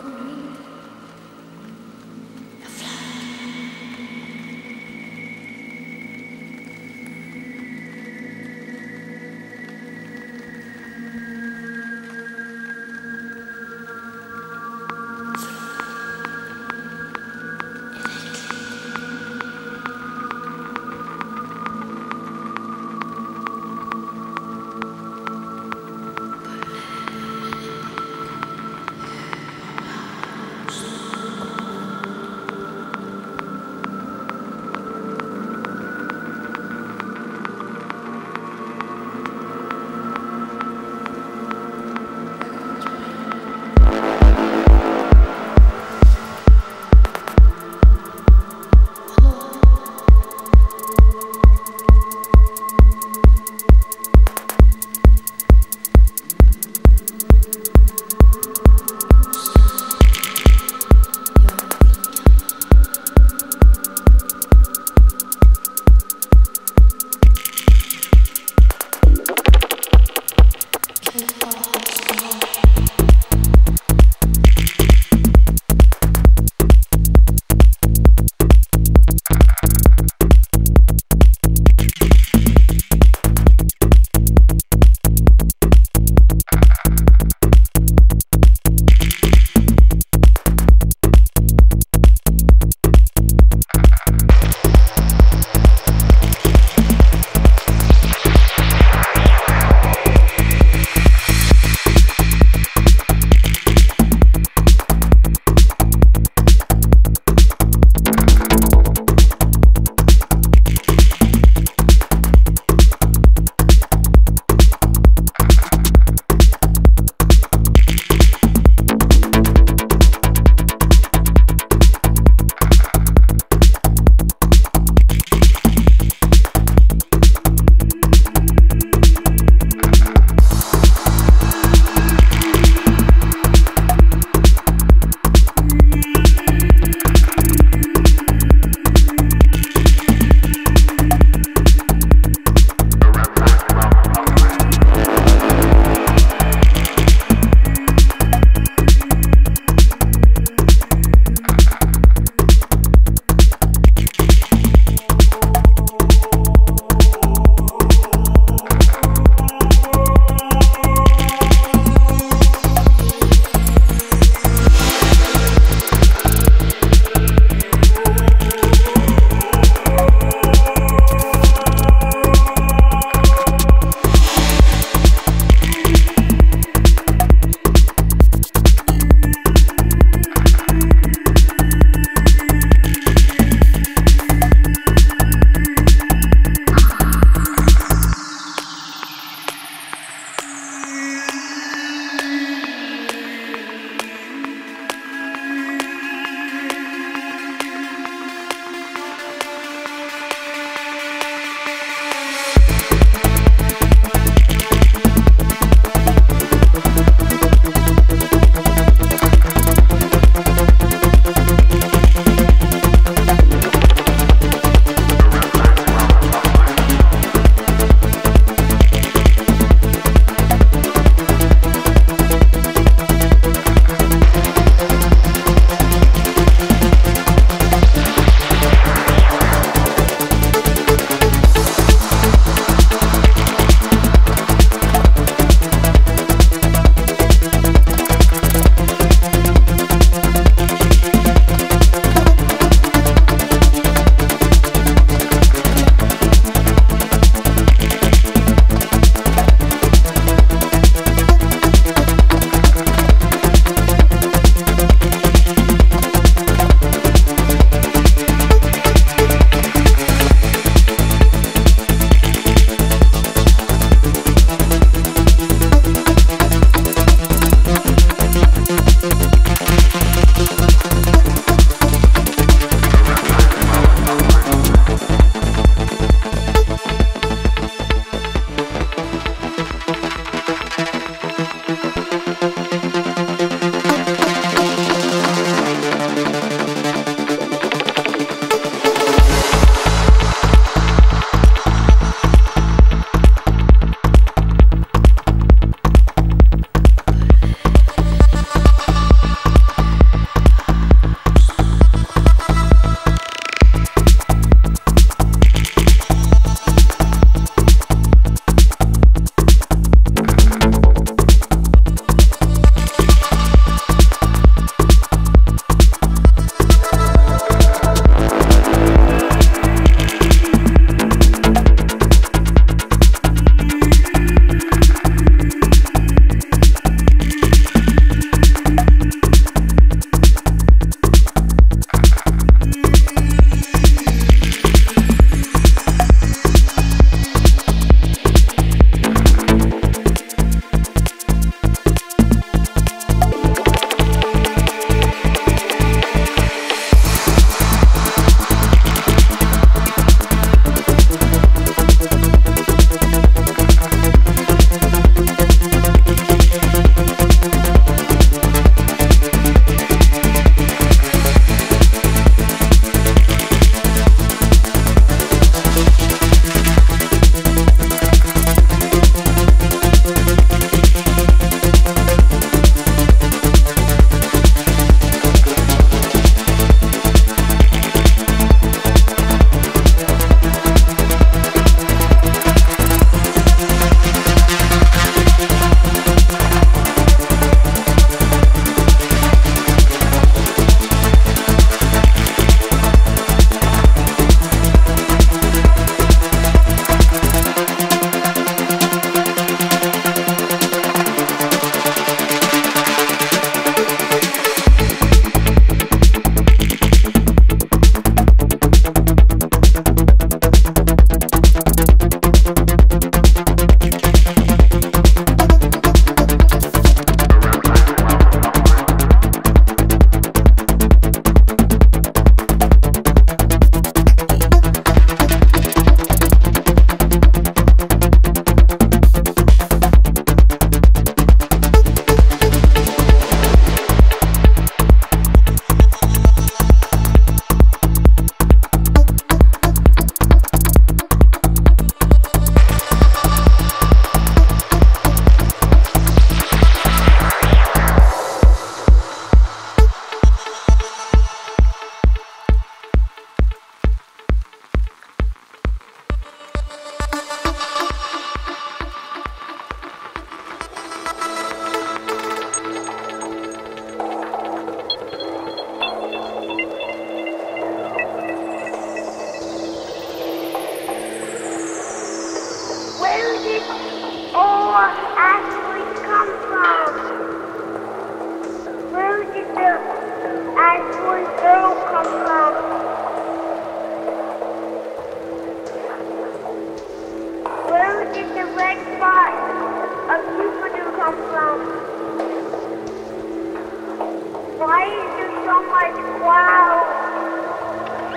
Thank Oh, asteroids come from? Where did the come from? Where did the red of come from? Why is there so much cloud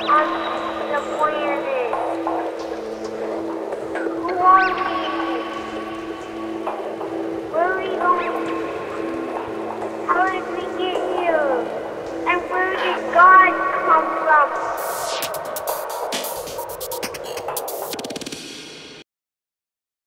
on the planet?